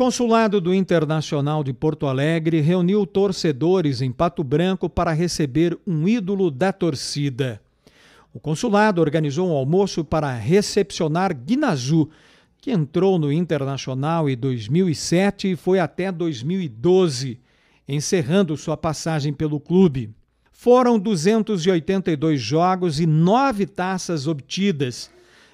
consulado do Internacional de Porto Alegre reuniu torcedores em Pato Branco para receber um ídolo da torcida. O consulado organizou um almoço para recepcionar Guinazu, que entrou no Internacional em 2007 e foi até 2012, encerrando sua passagem pelo clube. Foram 282 jogos e nove taças obtidas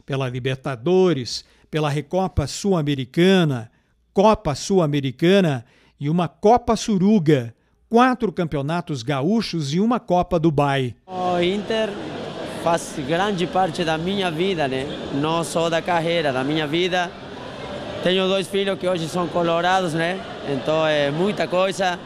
pela Libertadores, pela Recopa Sul-Americana, Copa Sul-Americana e uma Copa Suruga, quatro campeonatos gaúchos e uma Copa Dubai. O Inter faz grande parte da minha vida, né? não só da carreira, da minha vida. Tenho dois filhos que hoje são colorados, né? então é muita coisa.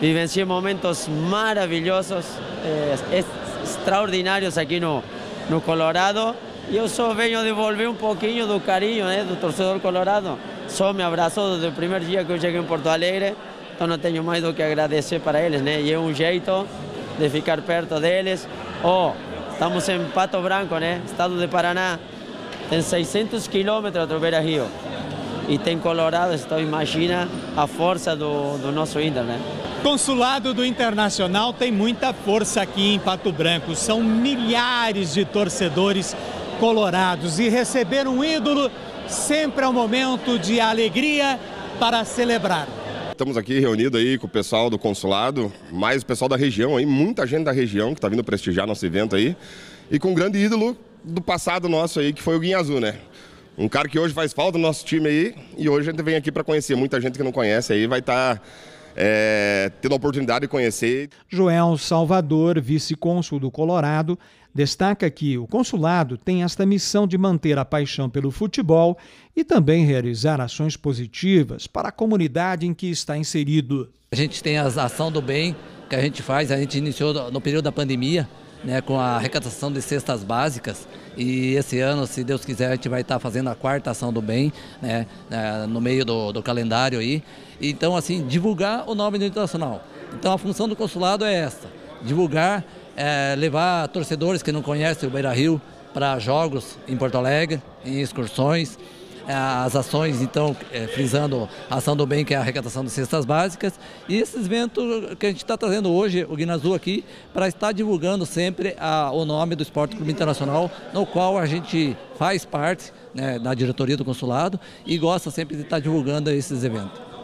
Vivenciei momentos maravilhosos, é, extraordinários aqui no, no Colorado. E eu só venho devolver um pouquinho do carinho né, do torcedor colorado. Só me abraçou desde o primeiro dia que eu cheguei em Porto Alegre, então não tenho mais do que agradecer para eles, né? E é um jeito de ficar perto deles. Oh, estamos em Pato Branco, né? Estado de Paraná, tem 600 quilômetros do Beira Rio. E tem Colorado, então imagina a força do, do nosso Inter, né? Consulado do Internacional tem muita força aqui em Pato Branco. São milhares de torcedores colorados e receber um ídolo sempre é um momento de alegria para celebrar. Estamos aqui reunidos aí com o pessoal do consulado, mais o pessoal da região aí, muita gente da região que está vindo prestigiar nosso evento aí, e com um grande ídolo do passado nosso aí, que foi o Guinha Azul, né? Um cara que hoje faz falta no nosso time aí, e hoje a gente vem aqui para conhecer. Muita gente que não conhece aí vai estar tá, é, tendo a oportunidade de conhecer. Joel Salvador, vice-cônsul do Colorado, destaca que o consulado tem esta missão de manter a paixão pelo futebol e também realizar ações positivas para a comunidade em que está inserido. A gente tem a ação do bem que a gente faz, a gente iniciou no período da pandemia, né, com a arrecadação de cestas básicas e esse ano, se Deus quiser, a gente vai estar fazendo a quarta ação do bem, né, né no meio do, do calendário aí. Então, assim, divulgar o nome do Internacional. Então, a função do consulado é essa, divulgar é, levar torcedores que não conhecem o Beira Rio para jogos em Porto Alegre, em excursões. É, as ações, então, é, frisando a ação do bem, que é a arrecadação de cestas básicas, e esse evento que a gente está trazendo hoje, o Guinazu aqui, para estar divulgando sempre a, o nome do Esporte Clube Internacional, no qual a gente faz parte né, da diretoria do consulado e gosta sempre de estar divulgando esses eventos.